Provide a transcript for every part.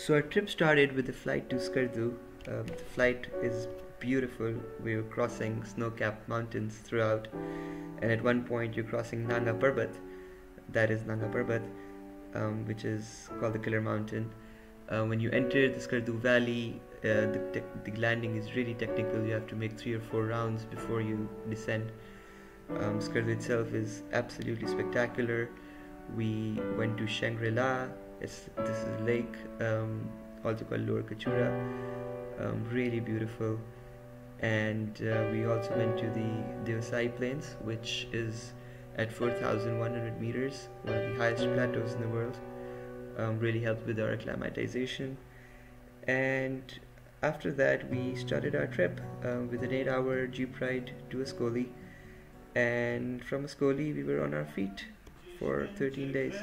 So our trip started with a flight to Skardu. Um, the flight is beautiful. We were crossing snow-capped mountains throughout, and at one point you're crossing Nanga Parbat. That is Nanga Parbat, um, which is called the Killer Mountain. Uh, when you enter the Skardu Valley, uh, the, the landing is really technical. You have to make three or four rounds before you descend. Um, Skardu itself is absolutely spectacular. We went to Shangri-La. It's, this is lake, um, also called Lower Kachura. Um, really beautiful. And uh, we also went to the Deosai Plains, which is at 4,100 meters, one of the highest plateaus in the world. Um, really helped with our acclimatization. And after that, we started our trip um, with an eight hour jeep ride to Askole. And from Askole, we were on our feet for 13 days.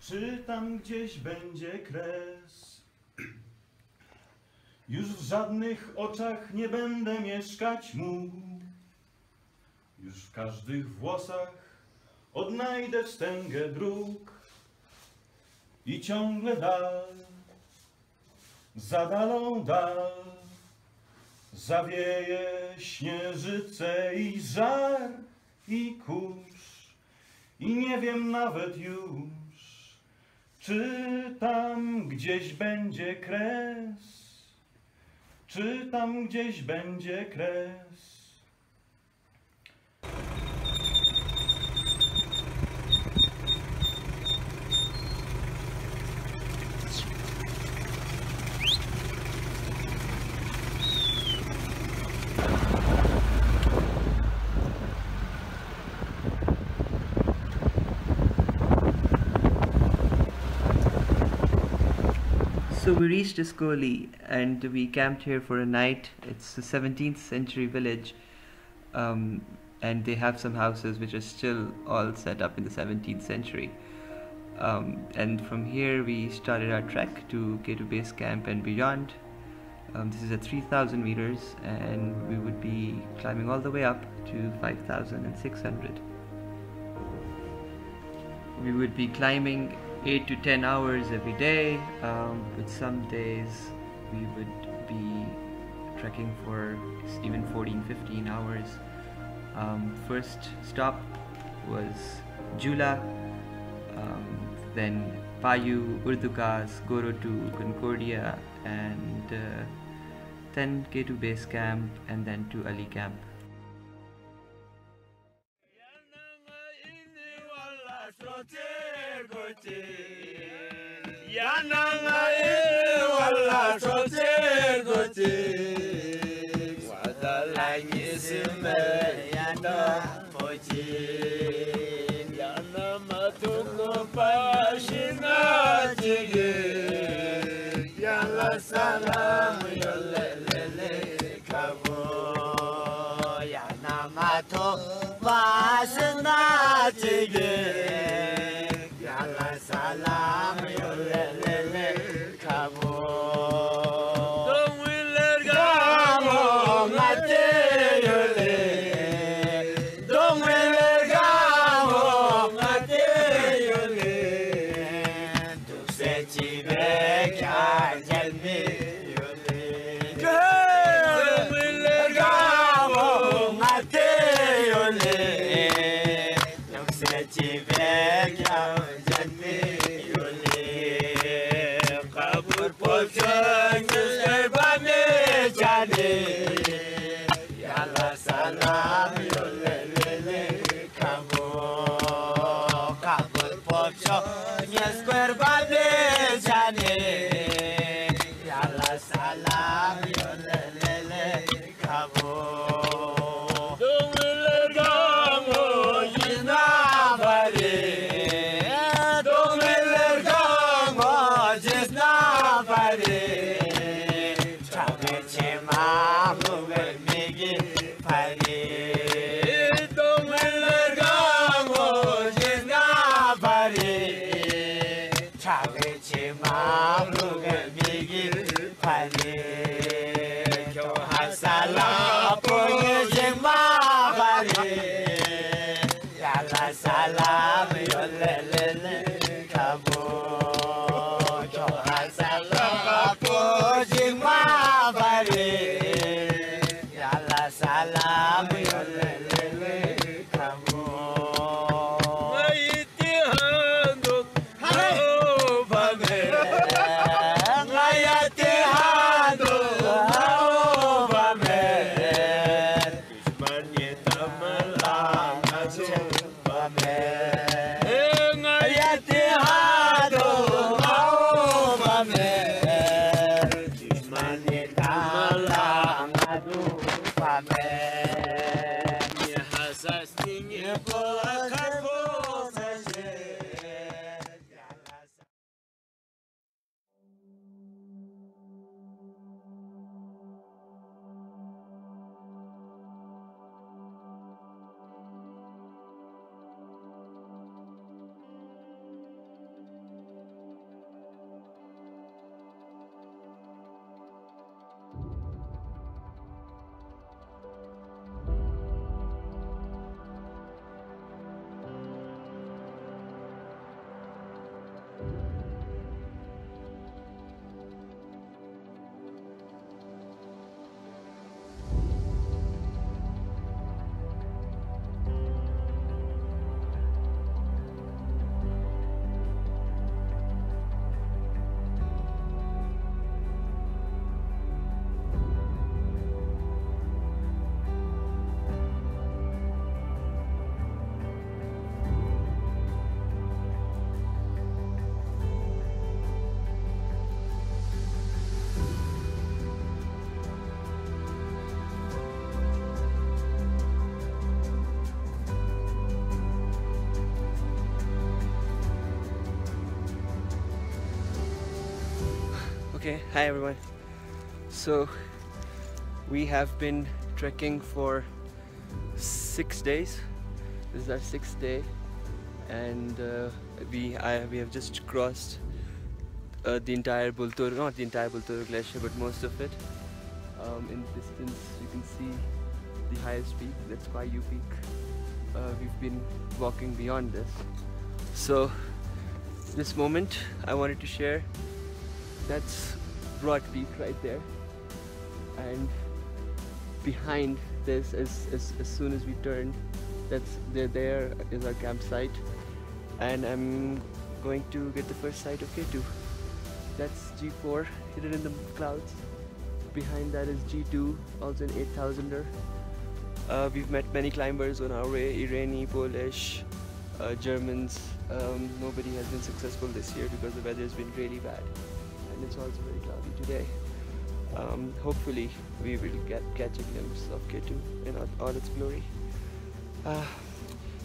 Czy tam gdzieś będzie kres? Już w żadnych oczach nie będę mieszkać mógł. Już w każdych włosach odnajdę wstęgę dróg. I ciągle dal, za dalą dal, zawieje śnieżyce i żar i kurz. I nie wiem nawet już, czy tam gdzieś będzie kres, czy tam gdzieś będzie kres. Reached Askole and we camped here for a night. It's a 17th century village, um, and they have some houses which are still all set up in the 17th century. Um, and from here we started our trek to K2 Base Camp and beyond. Um, this is at 3,000 meters, and we would be climbing all the way up to 5,600. We would be climbing 8 to 10 hours every day. Um, with some days, we would be trekking for even 14 15 hours. Um, first stop was Jhola, um, then Paiju, Urdukas, Goro to Concordia, and uh, then K2 base camp, and then to Ali camp. Yananga wala chote gote Wadala nyisime yana mochi Yana matuko pashina Yala salam başına çıkıp Yalla salam yollelele Okay, hi everyone. So we have been trekking for six days. This is our sixth day, and uh, we I, we have just crossed uh, the entire Baltoro, not the entire Baltoro Glacier, but most of it. Um, in distance, you can see the highest peak. That's Kwayu Peak. Uh, we've been walking beyond this. So this moment, I wanted to share. That's Broad Peak right there, and behind this, as, as, as soon as we turn, that's there. There is our campsite, and I'm going to get the first sight of K2. That's G4 hidden in the clouds. Behind that is G2, also an 8000er. Uh, we've met many climbers on our way Irani, Polish, uh, Germans. Um, nobody has been successful this year because the weather has been really bad and it's also very cloudy today. Um, hopefully, we will get catch a glimpse of K2 in all, all its glory. Uh,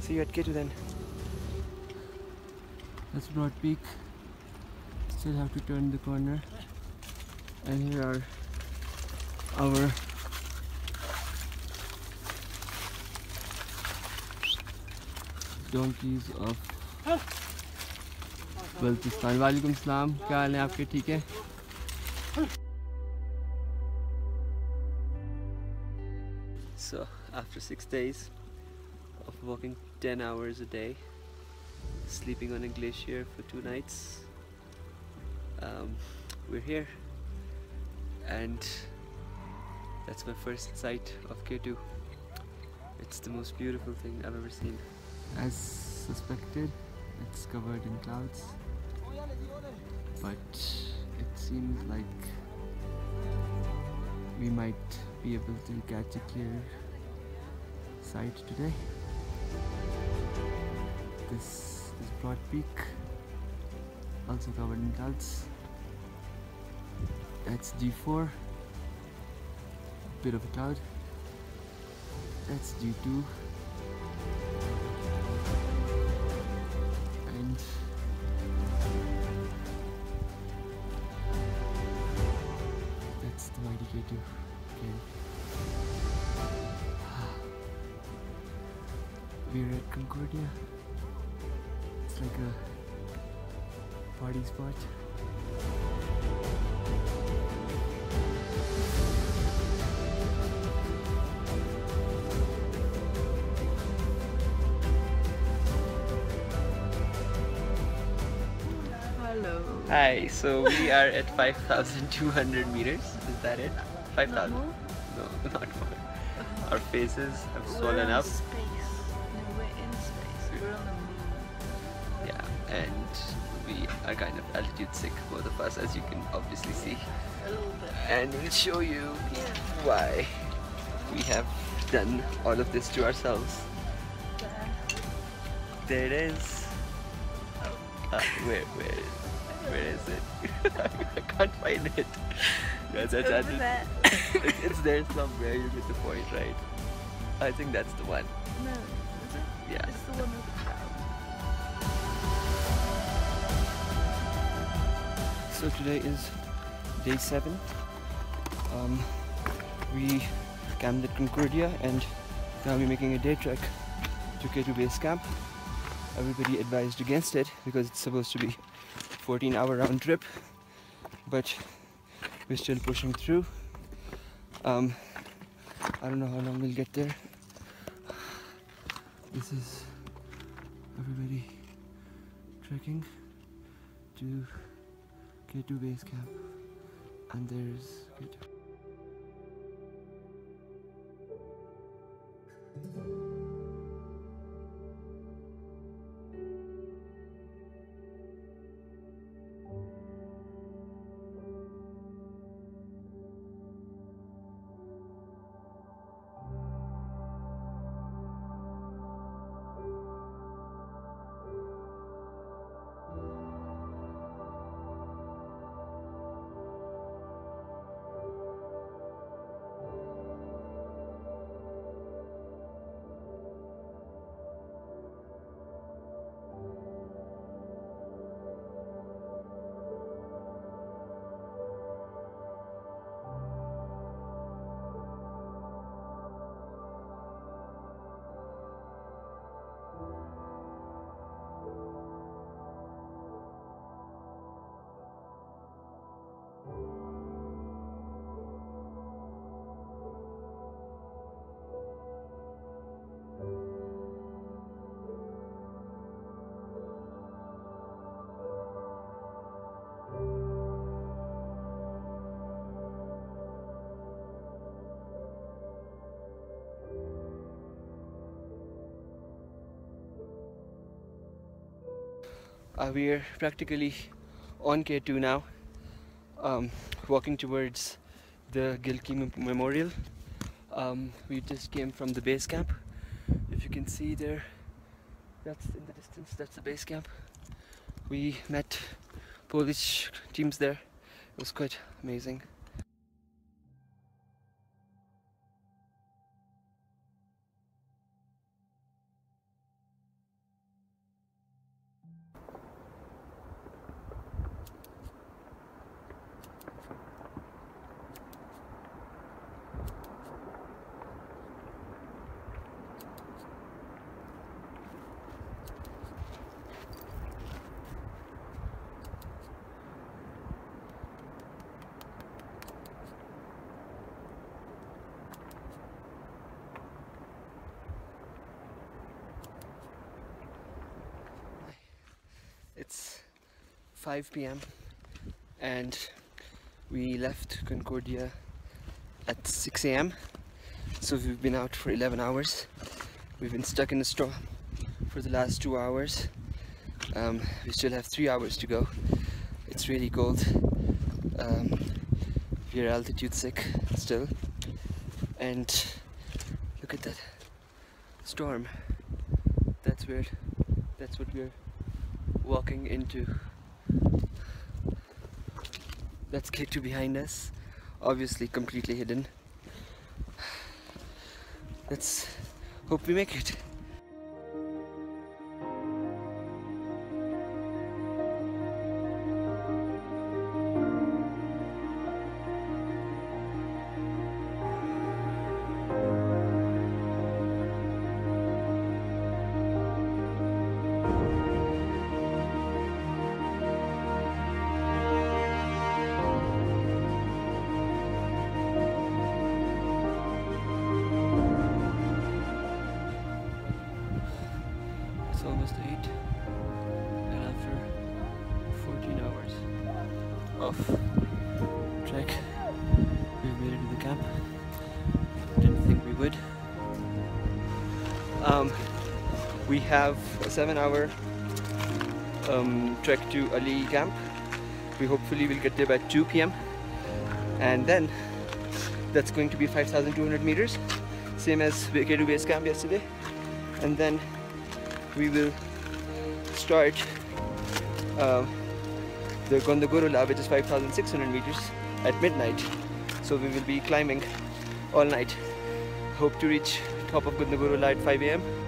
see you at K2 then. That's Broad Peak. Still have to turn the corner. And here are our donkeys of Baltistan वालेकुम सलाम क्या हाल है आपके ठीक है So after six days of walking 10 hours a day, sleeping on a glacier for two nights, um, we're here and that's my first sight of K2. It's the most beautiful thing I've ever seen. As suspected, it's covered in clouds, but it seems like we might be able to catch a clear sight today. This is Broad Peak, also covered in clouds. That's G4, bit of a cloud. That's G2. We're. It's like a party spot. Hello. Hi, so we are at 5,200 meters. Is that it? 5,000? No, not more. Our faces have swollen up. And we are kind of altitude sick, both of us, as you can obviously see. A little bit. And we'll show you why we have done all of this to ourselves. There. It is. Uh, where, where, where is it? I can't find it. Yes, that's, that's Over it's, it's there somewhere. You get the point, right? I think that's the one. No, is it? Yeah. It's the one So today is day seven. Um, we camped at Concordia and now we're making a day trek to K2 base camp. Everybody advised against it because it's supposed to be 14 hour round trip, but we're still pushing through. Um, I don't know how long we'll get there. This is everybody trekking to K2 base camp? And there's Uh, we are practically on K2 now, um, walking towards the Gilkey Memorial. Um, we just came from the base camp. If you can see there, that's in the distance, that's the base camp. We met Polish teams there. It was quite amazing. It's 5 p.m. and we left Concordia at 6 a.m. So we've been out for 11 hours. We've been stuck in the storm for the last two hours. Um, we still have three hours to go. It's really cold. Um, we're altitude sick still. And look at that storm. That's weird. That's what we're walking into. That's K2 behind us, obviously completely hidden. Let's hope we make it. Have a 7 hour um, trek to Ali camp we hopefully will get there by 2 p.m. and then that's going to be 5200 meters same as K2 base camp yesterday and then we will start uh, the Gondogoro La which is 5600 meters at midnight so we will be climbing all night hope to reach top of Gondogoro La at 5 a.m.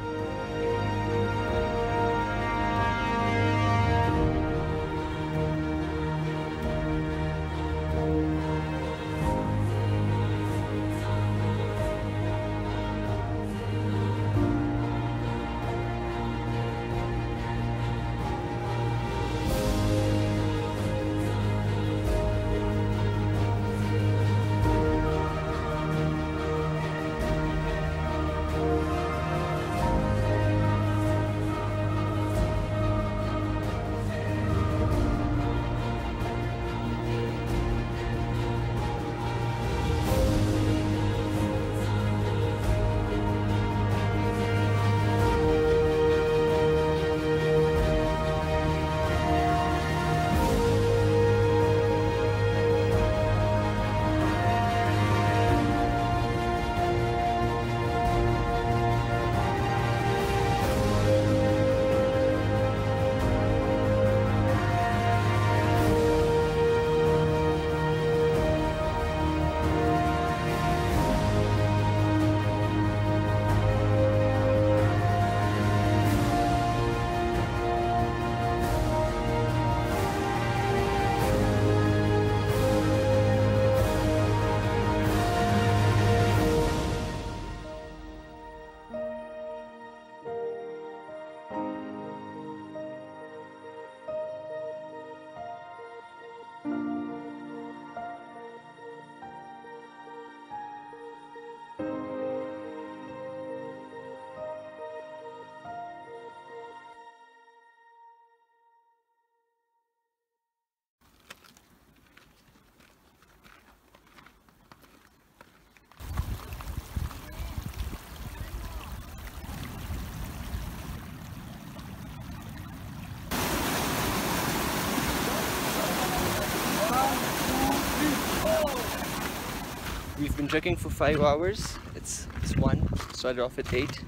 been trekking for five hours. It's it's one. Started off at eight.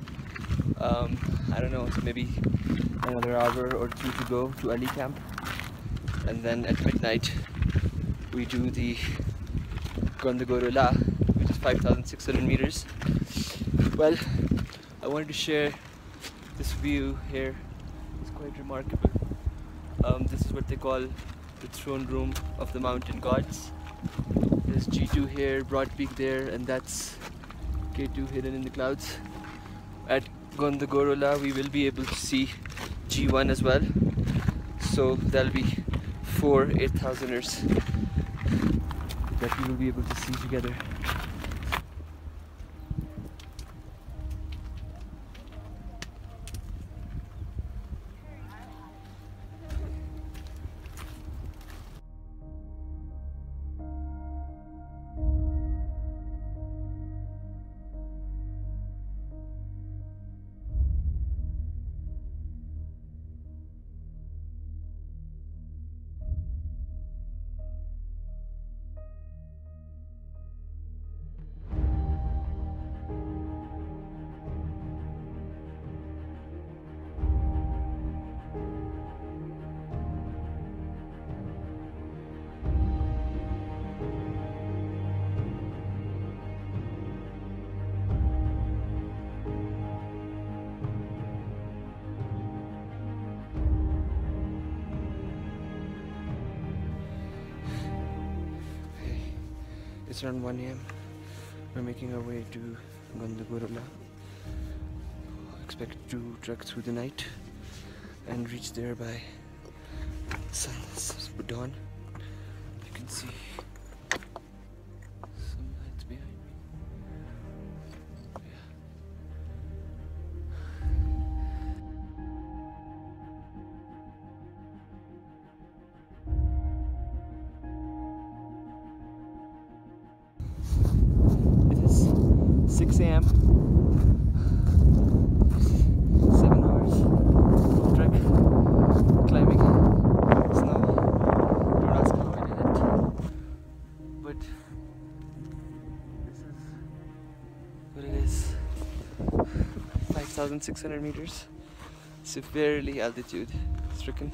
Um, I don't know, maybe another hour or two to go to Ali camp, and then at midnight we do the Gondogoro La, which is 5,600 meters. Well, I wanted to share this view here. It's quite remarkable. Um, this is what they call the throne room of the mountain gods. There's G2 here, Broad Peak there, and that's K2 hidden in the clouds. At Gondogoro La, we will be able to see G1 as well. So that'll be four 8000ers that we will be able to see together. It's around 1 am. We're making our way to Gondogoro La. Expect to trek through the night and reach there by sun, dawn. You can see 6 a.m. Seven hours of trek, climbing snow. Don't ask how I did it, but this is what it is. 5,600 meters, severely altitude stricken.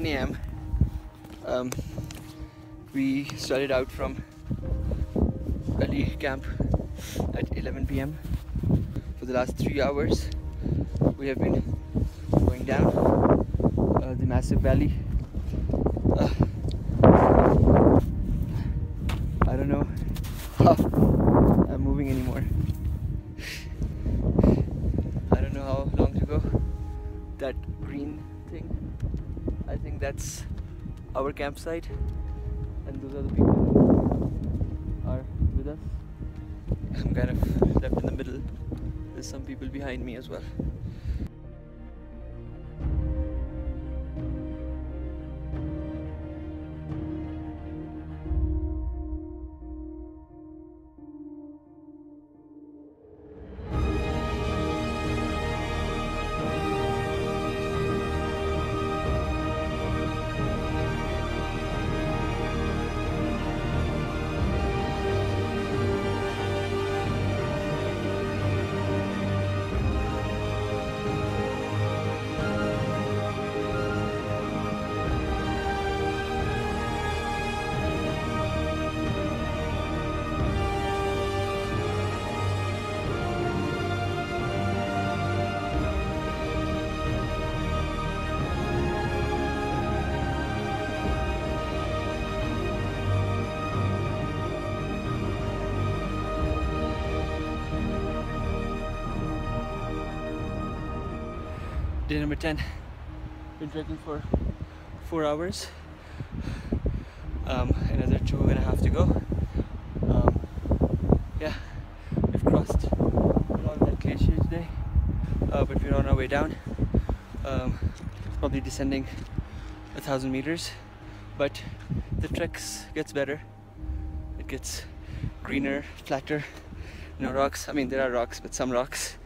9 a.m. Um, we started out from Ali camp at 11 p.m. For the last three hours, we have been going down uh, the massive valley. Uh, I don't know how I'm moving anymore. I don't know how long to go. That green thing, I think that's our campsite, and those are the people are with us. I'm kind of left in the middle. There's some people behind me as well. Day number 10. Been trekking for four hours. Um, another two and a half to go. Um, yeah, we've crossed along that glacier today, uh, but we're on our way down. Um, probably descending a thousand meters, but the trek gets better. It gets greener, flatter. No rocks. I mean, there are rocks, but some rocks.